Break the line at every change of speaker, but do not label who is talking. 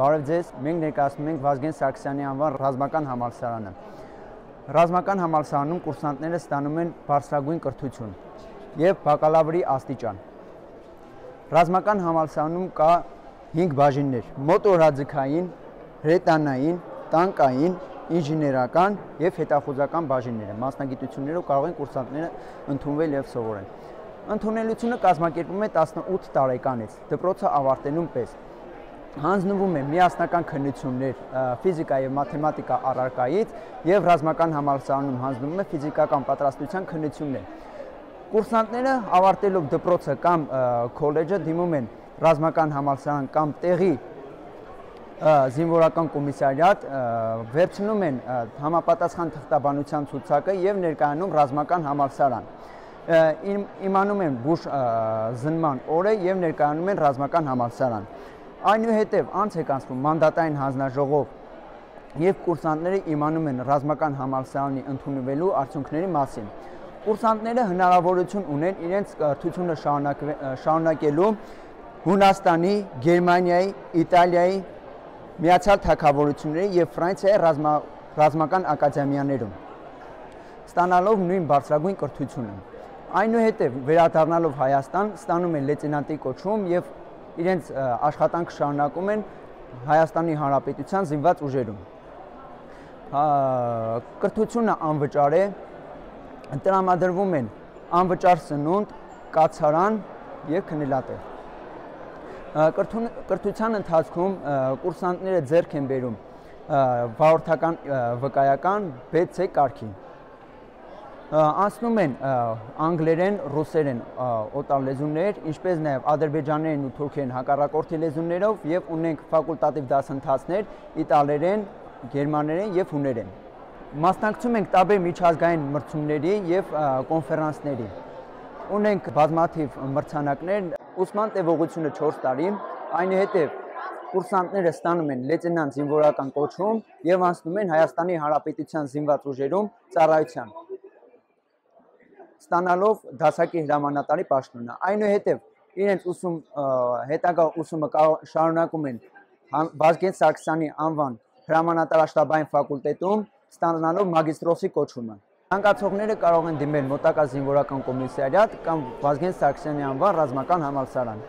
Բարև ձեզ։ Մենք ներկայացնում ենք Վազգեն Սարգսյանի անվան ռազմական համալսարանը։ Ռազմական համալսարանում կուրսանտները ստանում են բարձրագույն կրթություն եւ բակալավրի աստիճան։ Ռազմական համալսարանում կա 5 բաժիններ՝ մոտորաձգային, հրետանային, տանկային, ինժեներական եւ հետախուզական բաժինները։ Մասնագիտություններով կարող են կուրսանտները ընդունվել եւ սովորել։ Ընդունելությունը կազմակերպվում է 18 տարեկանից դպրոցը ավարտելուն պես։ Հանձնվում է միասնական քննություններ ֆիզիկա եւ մաթեմատիկա առարկայից եւ ռազմական համալսարանում հանձնվում է ֆիզիկական պատրաստության քննություններ։ Կուրսանտները ավարտելով դպրոցը կամ քոլեջը դիմում են ռազմական համալսարան կամ տեղի զինվորական կոմիսարիատ վերցնում են համապատասխան թղթաբանության ցուցակը եւ ներկայանում ռազմական համալսարան իմանում են բուժ զնման օրը եւ ներկայանում են ռազմական համալսարան այնուհետև անց է կանցնում մանդատային հանձնաժողով եւ կուրսանտները իմանում են ռազմական համալսարանի ընդունվելու արդյունքների մասին կուրսանտները հնարավորություն ունեն իրենց կրթությունը շարունակելու Հունաստանի, Գերմանիայի, Իտալիայի, Միացյալ Թագավորությունների եւ Ֆրանսիայի ռազմա, ռազմական ակադեմիաներում ստանալով նույն բարձրագույն կրթությունը։ Այնուհետև վերադառնալով Հայաստան ստանում են լեյտենանտի կոչում եւ իրենց աշխատանք շարունակում են Հայաստանի Հանրապետության զինված ուժերում։ Հա կրթությունը անվճար է, տրամադրվում են անվճար սնունդ, կացարան եւ քննիլատեր կրթության ընթացքում կուրսանտները ձեռք են բերում վարորդական վկայական B.C. կարգին անցնում են անգլերեն, ռուսերեն օտար լեզուներ, ինչպես նաև ադրբեջաներեն ու թուրքերեն հակառակորդի լեզուներով եւ ունենք ֆակուլտատիվ դասընթացներ իտալերեն, գերմաներեն եւ հուներեն։ Մասնակցում ենք տարբեր միջազգային մրցումների եւ կոնֆերանսների։ Ունենք բազմաթիվ մրցանակներ, ուսման տևողությունը 4 տարի, այնուհետև կուրսանտները ստանում են լեյտենանտ զինվորական կոչում եւ անցնում են Հայաստանի Հանրապետության զինված ուժերում ծառայության ստանալով դասակի հրամանատարի պաշտոնը։ Այնուհետև իրենց ուսում հետագա ուսումը շարունակում են Վազգեն Սարգսյանի անվան հրամանատարաշտաբային ֆակուլտետում ստանալով մագիստրոսի կոչումը։ Ցանկացողները կարող են դիմել մոտակա զինվորական կոմիսարիատ կամ Վազգեն Սարգսյանի անվան ռազմական համալսարան։